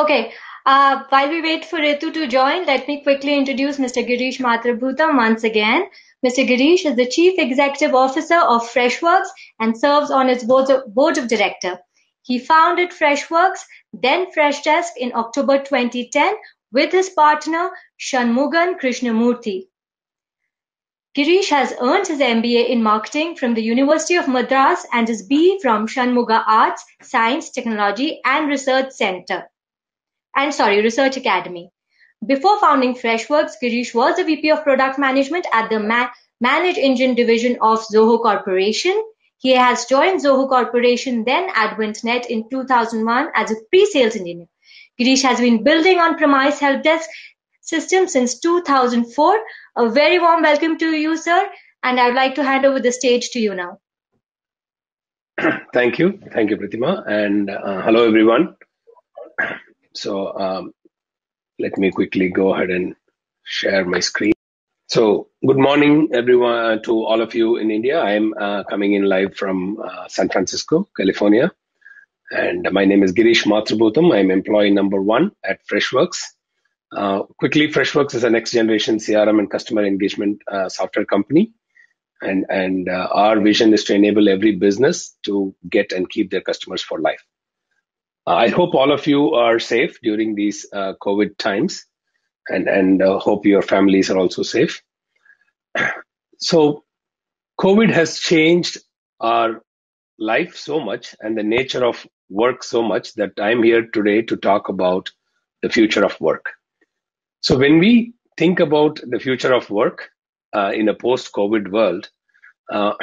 Okay. Uh, while we wait for Ritu to join, let me quickly introduce Mr. Girish Mathrubootham once again. Mr. Girish is the Chief Executive Officer of Freshworks and serves on its board of, board of director. He founded Freshworks, then Freshdesk in October 2010 with his partner Shanmugan Krishnamurthy. Girish has earned his MBA in marketing from the University of Madras and his BE from Shanmuga Arts, Science, Technology and Research Center. And sorry, Research Academy. Before founding Freshworks, Girish was the VP of Product Management at the Ma- Manage Engine division of Zoho Corporation. He has joined Zoho Corporation, then AdventNet in 2001 as a pre-sales engineer. Girish has been building on-premise help desk system since 2004. A very warm welcome to you, sir, and I'd like to hand over the stage to you now. Thank you. Thank you, Pratima. And uh, hello, everyone. So um, let me quickly go ahead and share my screen. So good morning, everyone, to all of you in India. I'm uh, coming in live from uh, San Francisco, California. And my name is Girish Mathrubootham. I'm employee number one at Freshworks. Uh, quickly, Freshworks is a next generation CRM and customer engagement uh, software company. And, and uh, our vision is to enable every business to get and keep their customers for life. I hope all of you are safe during these uh, COVID times and, and uh, hope your families are also safe. So, COVID has changed our life so much and the nature of work so much that I'm here today to talk about the future of work. So when we think about the future of work uh, in a post-COVID world, uh,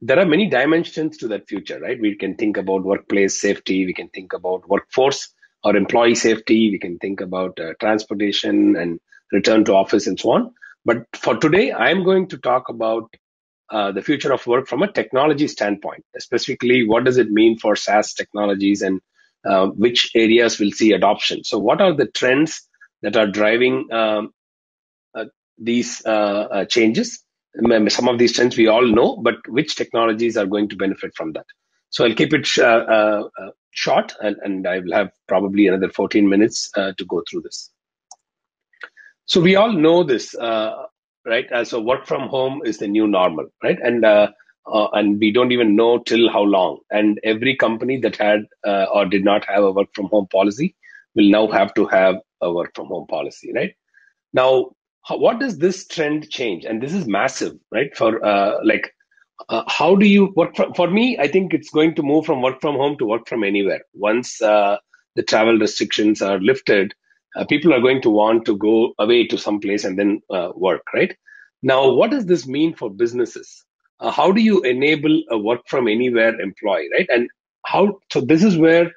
there are many dimensions to that future, right? We can think about workplace safety, we can think about workforce or employee safety, we can think about uh, transportation and return to office and so on. But for today, I'm going to talk about uh, the future of work from a technology standpoint, specifically what does it mean for SaaS technologies and uh, which areas will see adoption. So, what are the trends that are driving um, uh, these uh, uh, changes. Some of these trends we all know, but which technologies are going to benefit from that? So I'll keep it uh, short, and, and I will have probably another 14 minutes to go through this. So we all know this, right? so work from home is the new normal, right? And uh, and we don't even know till how long. And every company that had uh, or did not have a work from home policy will now have to have a work from home policy, right? Now, how, what does this trend change? And this is massive, right? For uh, like, uh, how do you work from, for me? I think it's going to move from work from home to work from anywhere. Once uh, the travel restrictions are lifted, uh, people are going to want to go away to some place and then uh, work, right? Now, what does this mean for businesses? Uh, how do you enable a work from anywhere employee, right? And how? So this is where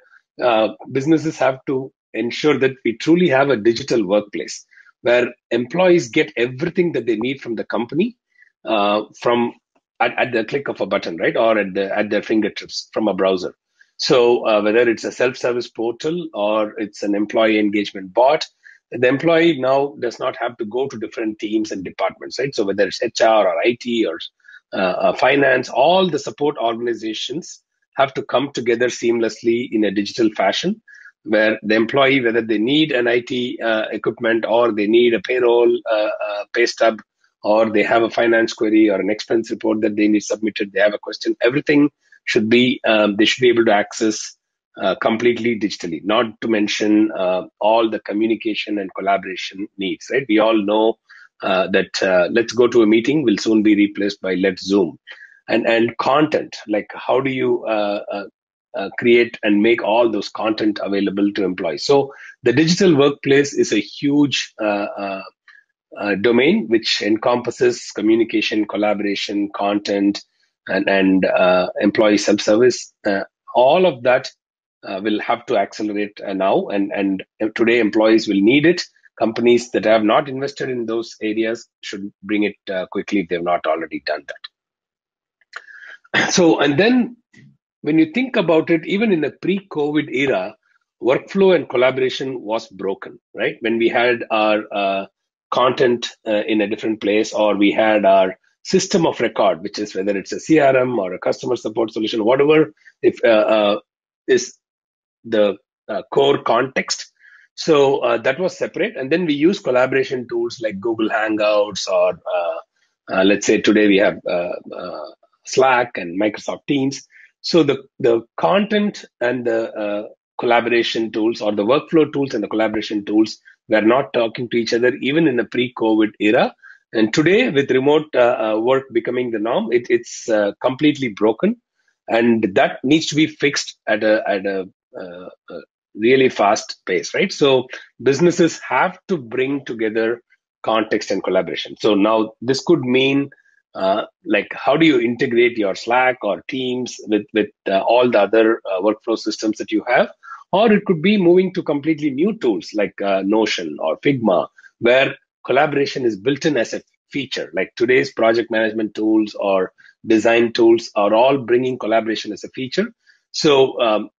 businesses have to ensure that we truly have a digital workplace where employees get everything that they need from the company uh, from at, at, the click of a button, right, or at the at their fingertips from a browser. So uh, whether it's a self-service portal or it's an employee engagement bot, the employee now does not have to go to different teams and departments, right? So whether it's HR or IT or uh, uh, finance, all the support organizations have to come together seamlessly in a digital fashion where the employee, whether they need an IT uh, equipment or they need a payroll uh, uh, pay stub or they have a finance query or an expense report that they need submitted, they have a question, everything should be, um, they should be able to access uh, completely digitally, not to mention uh, all the communication and collaboration needs, right? We all know uh, that let's go to a meeting will soon be replaced by let's Zoom. And, and content, like how do you uh, create and make all those content available to employees. So the digital workplace is a huge uh, uh, uh domain which encompasses communication, collaboration, content, and, and uh, employee self-service. all of that will have to accelerate now, and, and today employees will need it. Companies that have not invested in those areas should bring it quickly if they've not already done that. So, and then when you think about it, even in a pre-COVID era, workflow and collaboration was broken, right? When we had our uh, content uh, in a different place, or we had our system of record, which is whether it's a CRM or a customer support solution, whatever, if uh, uh is the uh, core context, So uh, that was separate. And then we use collaboration tools like Google Hangouts or let's say today we have Slack and Microsoft Teams. So the, the content and the uh, collaboration tools or the workflow tools and the collaboration tools were not talking to each other even in the pre-COVID era. And today, with remote work becoming the norm, it, it's completely broken. And that needs to be fixed at a at a, uh, a, really fast pace right? So businesses have to bring together context and collaboration. So now this could mean uh, like how do you integrate your slack or teams with with uh, all the other uh, workflow systems that you have? Or it could be moving to completely new tools like uh, notion or figma where collaboration is built in as a feature. Like today's project management tools or design tools are all bringing collaboration as a feature. So um,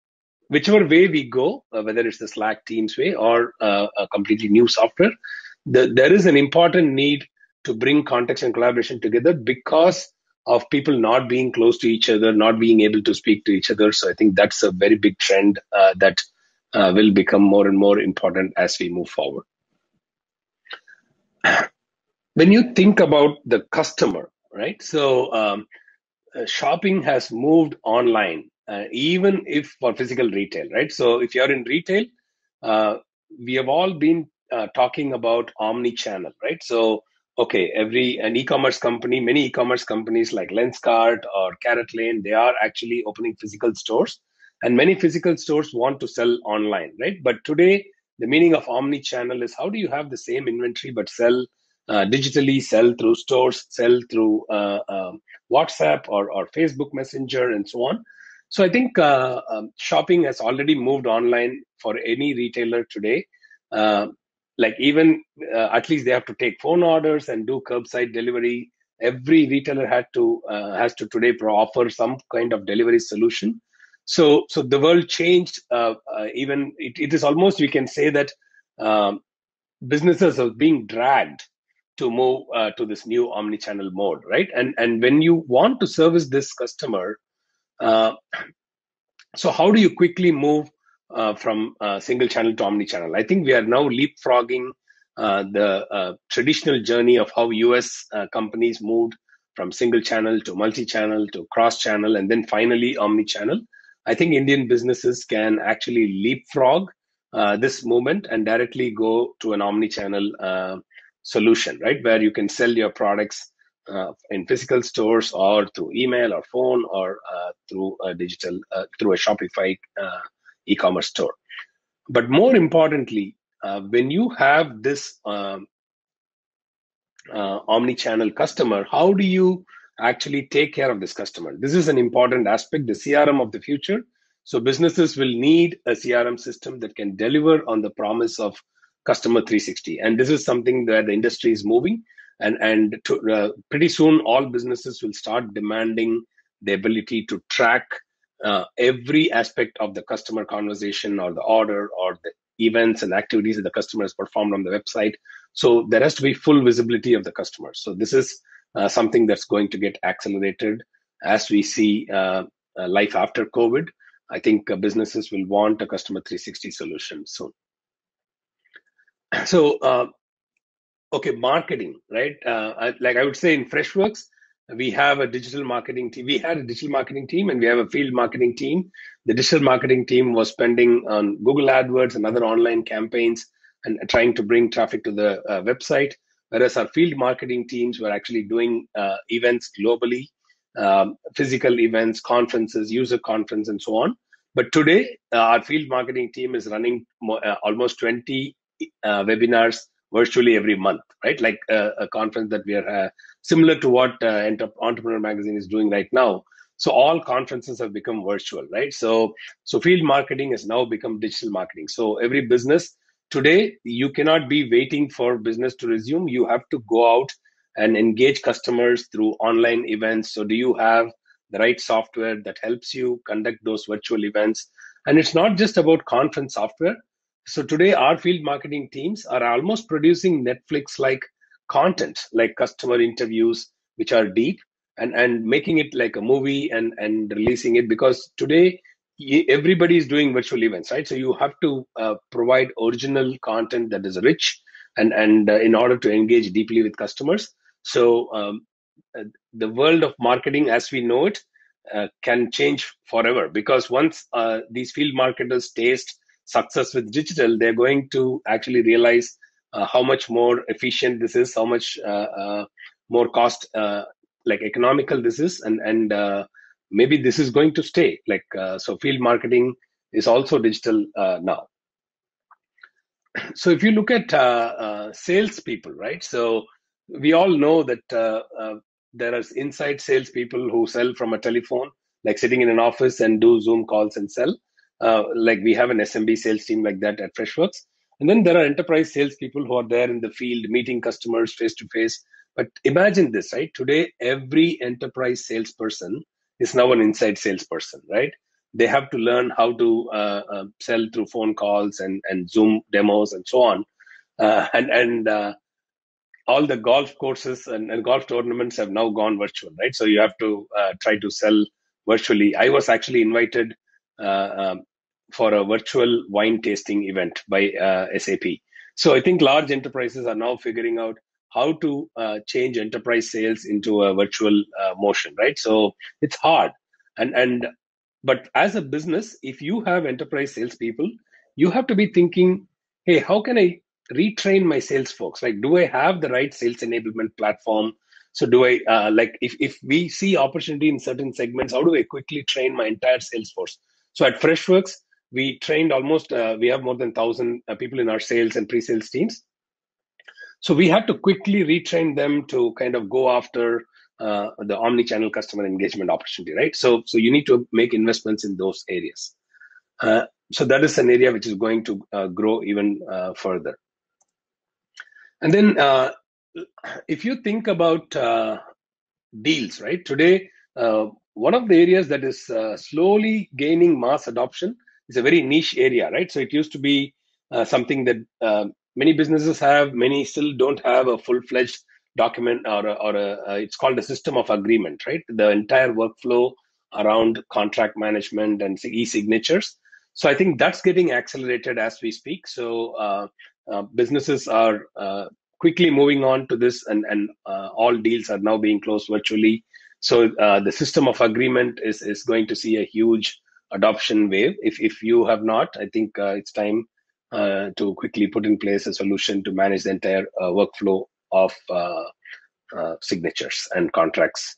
whichever way we go, uh, whether it's the Slack Teams way or uh, a completely new software, the, there is an important need to bring context and collaboration together because of people not being close to each other, not being able to speak to each other. So I think that's a very big trend uh, that uh, will become more and more important as we move forward. When you think about the customer, right? So um, uh, shopping has moved online uh, even if for physical retail, right? So if you're in retail, uh, we have all been uh, talking about omni-channel, right? So okay, every an e-commerce company, many e-commerce companies like Lenskart or CaratLane, they are actually opening physical stores, and many physical stores want to sell online, right? But today, the meaning of omni-channel is how do you have the same inventory but sell uh, digitally, sell through stores, sell through uh, um, WhatsApp or, or Facebook Messenger, and so on. So I think uh, um, shopping has already moved online for any retailer today. Uh, like even uh, at least they have to take phone orders and do curbside delivery. Every retailer had to uh, has to today offer some kind of delivery solution. So so the world changed. Uh, uh, even it, it is almost we can say that um, businesses are being dragged to move to this new omni-channel mode, right? And and when you want to service this customer uh, so how do you quickly move uh, from uh, single channel to omni-channel? I think we are now leapfrogging uh, the uh, traditional journey of how US uh, companies moved from single channel to multi-channel to cross-channel and then finally omni-channel. I think Indian businesses can actually leapfrog this movement and directly go to an omni-channel solution, right? Where you can sell your products uh, in physical stores or through email or phone or uh, through a digital uh, through a Shopify uh, e-commerce store. But more importantly, uh, when you have this um, uh, omni-channel customer, how do you actually take care of this customer? This is an important aspect, the CRM of the future. So businesses will need a CRM system that can deliver on the promise of customer 360 and this is something that the industry is moving and and to, uh, pretty soon all businesses will start demanding the ability to track uh, every aspect of the customer conversation or the order or the events and activities that the customer has performed on the website. So there has to be full visibility of the customer. So this is uh, something that's going to get accelerated as we see uh, uh, life after covid. I think uh, businesses will want a customer 360 solution soon. So okay marketing right? Uh, like i would say in freshworks we have a digital marketing team. We had a digital marketing team and we have a field marketing team. The digital marketing team was spending on google adwords and other online campaigns and trying to bring traffic to the uh, website whereas our field marketing teams were actually doing uh, events globally um, physical events conferences user conference and so on. But today uh, our field marketing team is running more, uh, almost 20 uh, webinars virtually every month, right? Like uh, a conference that we are uh, similar to what uh, Entrepreneur Magazine is doing right now. So all conferences have become virtual, right? So so field marketing has now become digital marketing. So every business today, you cannot be waiting for business to resume. You have to go out and engage customers through online events. So do you have the right software that helps you conduct those virtual events? And it's not just about conference software so today, our field marketing teams are almost producing Netflix like content, like customer interviews, which are deep, and, and making it like a movie and, and releasing it. Because today, everybody is doing virtual events, right? So you have to uh, provide original content that is rich, and and uh, in order to engage deeply with customers. So um, uh, the world of marketing, as we know it, uh, can change forever because once uh, these field marketers taste success with digital, they're going to actually realize uh, how much more efficient this is, how much more cost like economical this is, and and maybe this is going to stay. Like uh, so field marketing is also digital uh, now. So if you look at uh, uh salespeople right? So we all know that uh, uh, there are inside salespeople who sell from a telephone like sitting in an office and do zoom calls and sell like we have an smb sales team like that at freshworks and then there are enterprise salespeople who are there in the field meeting customers face to face but imagine this right today every enterprise salesperson is now an inside salesperson, right? They have to learn how to uh, uh, sell through phone calls and, and Zoom demos and so on. Uh, and and uh, all the golf courses and, and, golf tournaments have now gone virtual, right? So you have to uh, try to sell virtually. I was actually invited uh, um, for a virtual wine tasting event by SAP. So I think large enterprises are now figuring out how to uh, change enterprise sales into a virtual uh, motion right? So it's hard. And and but as a business if you have enterprise salespeople you have to be thinking hey how can i retrain my sales folks? Like do i have the right sales enablement platform? So do i uh, like if, if we see opportunity in certain segments how do i quickly train my entire sales force so at freshworks we trained almost uh, we have more than 1000 uh, people in our sales and pre-sales teams so we had to quickly retrain them to kind of go after uh, the omni-channel customer engagement opportunity, right? So, so you need to make investments in those areas. Uh, so that is an area which is going to uh, grow even uh, further. And then, uh, if you think about deals, right? Today, one of the areas that is slowly gaining mass adoption is a very niche area, right? So it used to be something that many businesses have many still don't have a full-fledged document or, a, or a, uh, it's called a system of agreement right? The entire workflow around contract management and e-signatures. So i think that's getting accelerated as we speak. So uh, uh, businesses are uh, quickly moving on to this and, and uh, all deals are now being closed virtually so uh, the system of agreement is, is going to see a huge adoption wave if, if you have not i think it's time uh, to quickly put in place a solution to manage the entire uh, workflow of uh, uh, signatures and contracts.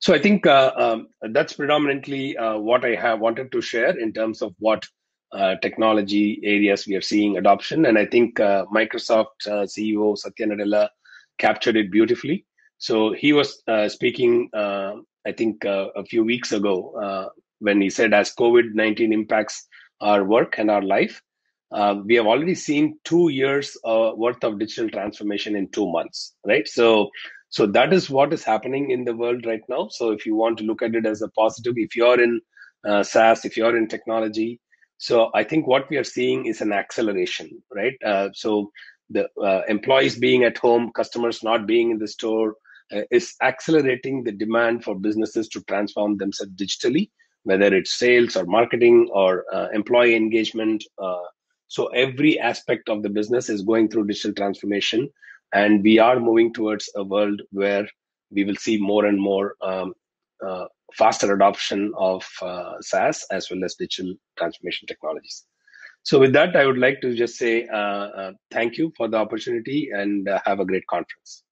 So I think um, that's predominantly what I have wanted to share in terms of what technology areas we are seeing adoption. And I think Microsoft CEO Satya Nadella captured it beautifully. So he was speaking, I think, a few weeks ago when he said, as COVID 19 impacts our work and our life. Uh, we have already seen two years uh, worth of digital transformation in two months, right? So, so that is what is happening in the world right now. So, if you want to look at it as a positive, if you're in uh, SaaS, if you're in technology, so I think what we are seeing is an acceleration, right? Uh, so, the uh, employees being at home, customers not being in the store, uh, is accelerating the demand for businesses to transform themselves digitally whether it's sales or marketing or uh, employee engagement. Uh, so every aspect of the business is going through digital transformation, and we are moving towards a world where we will see more and more um, uh, faster adoption of uh, SaaS as well as digital transformation technologies. So with that, I would like to just say uh, uh, thank you for the opportunity and have a great conference.